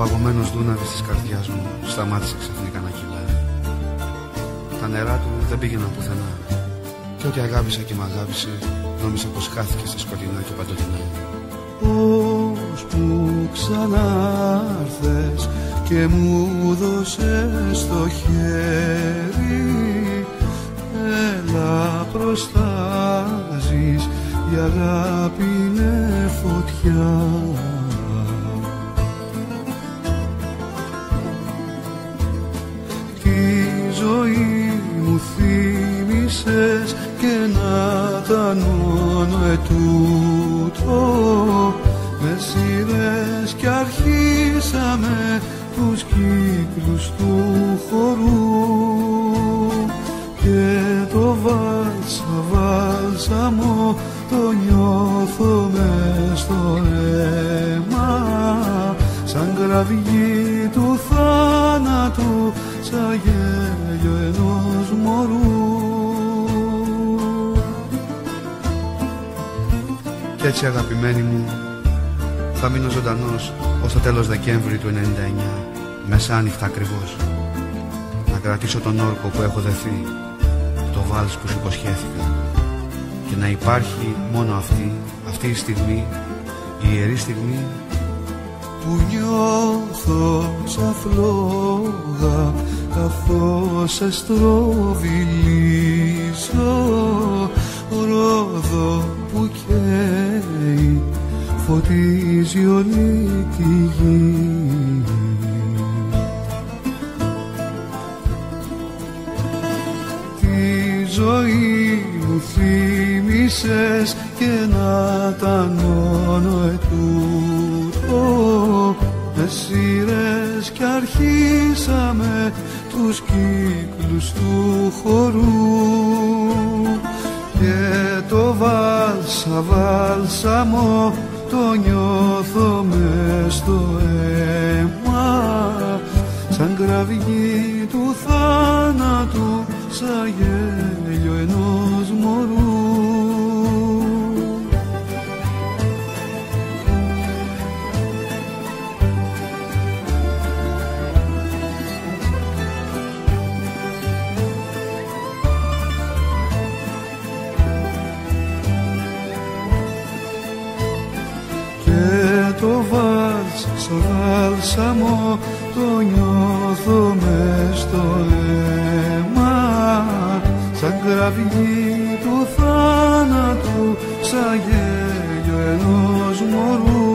παγωμένος δούναβης της καρδιάς μου σταμάτησε ξαφνικά να κυλάει. Τα νερά του δεν πήγαιναν πουθενά και ό,τι αγάπησα και μ' αγάπησε νόμιζα πως χάθηκε στα σκοτεινά και παντοτινά. Πώς που ξανάρθες και μου δώσες το χέρι έλα προστάζεις η αγάπη είναι φωτιά να τανώνω ετούτο με σειρές κι αρχίσαμε τους κύκλους του χορού. Και το βάλσα βάλσαμο το νιώθω μες στο αίμα. Σαν κραυγή του θάνατου σαν γέλιο ενός μωρού έτσι αγαπημένη μου θα μείνω ζωντανός ως το τέλος Δεκέμβρη του 99 μεσάνυχτα ακριβώς. Να κρατήσω τον όρκο που έχω δεθεί το βάλς που σου υποσχέθηκα και να υπάρχει μόνο αυτή αυτή η στιγμή η ιερή στιγμή που νιώθω σαν φλόγα καθώς σε στροβιλίζω ρόδο που καίει φωτίζει όλη τη γη. Τη ζωή μου θύμισες και να τανώνω ετούτο. Με σειρές κι αρχίσαμε τους κύκλους του χορού. Και το βάλσα βάλσαμο το νιώθω μες στο αίμα σαν κραυγή του θάνατου σαν γέλιο ενός μωρού το βάλς στο βάλσαμο το νιώθω μες στο αίμα. Σαν κραυγή του θάνατου σαν γέλιο ενός μωρού.